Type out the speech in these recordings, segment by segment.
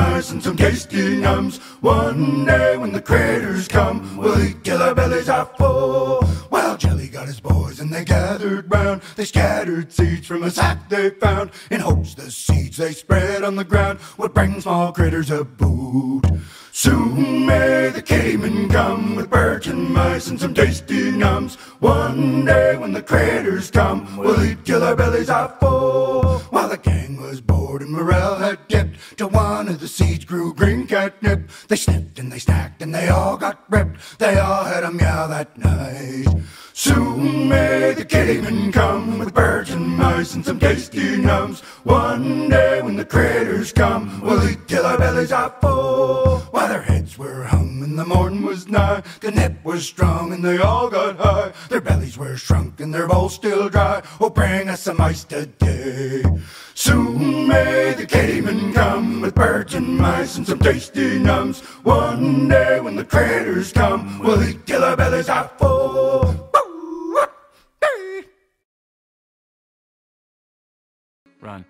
mice and some tasty nums. One day when the critters come, we'll eat till our bellies are full. Well, Jelly got his boys and they gathered round. They scattered seeds from a sack they found in hopes the seeds they spread on the ground would bring small critters a boot. Soon may the kittyman come with birds and mice and some tasty nums. One day when the critters come, we'll eat till our bellies are full. While the gang was bored and morale had dipped till one of the seeds grew green catnip. They sniffed and they stacked and they all got ripped. They all had a meow that night. Soon may the kittyman come with birds and mice and some tasty nums. One day when the critters come, we'll eat till our bellies are full. While their heads were hung and the morn was nigh, the nip was strong and they all got high. Their bellies were shrunk and their bowls still dry. Oh, bring us some ice today. Soon may the kittyman come with birds and mice and some tasty nums. One day when the critters come, we'll eat till our bellies are full. Run.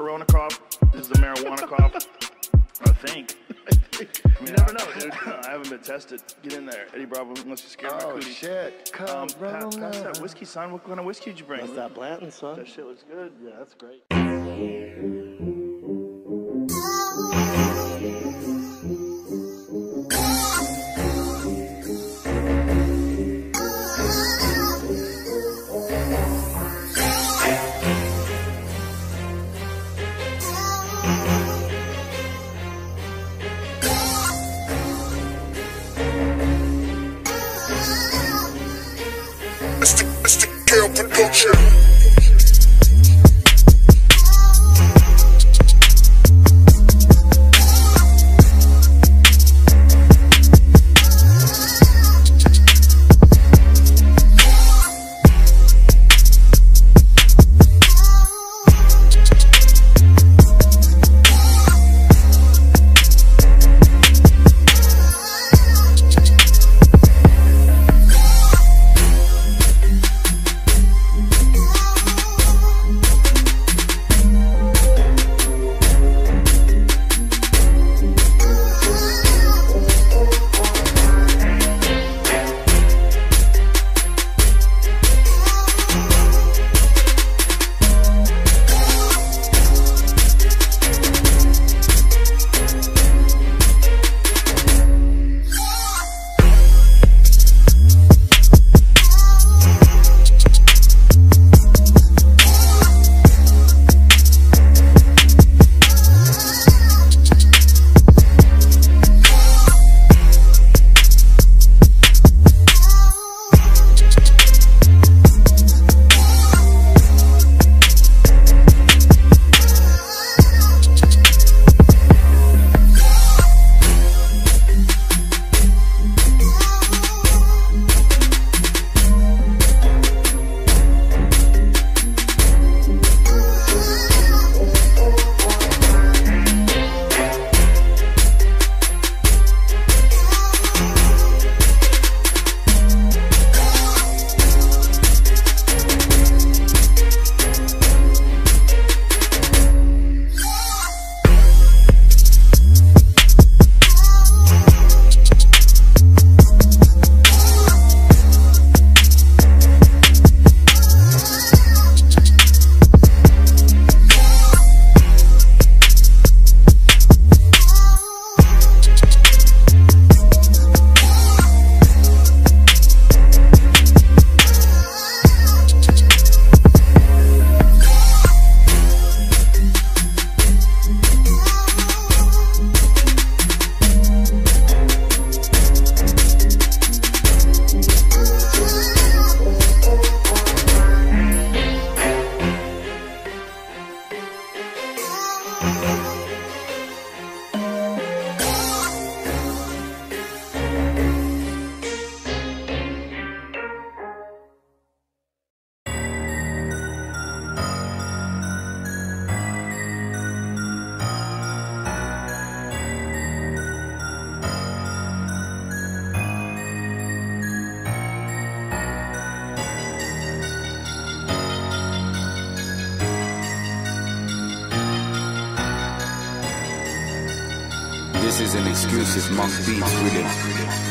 Corona cough. This is a marijuana cough. I think. I mean, never know, dude. I haven't been tested. Get in there, Eddie Bravo. Unless you scare my Oh cootie. shit! Come Um, pa- pass that whiskey, son. What kind of whiskey did you bring? That's that Blanton, son. That shit looks good. Yeah, that's great. This is an exclusive Monk Beats rhythm.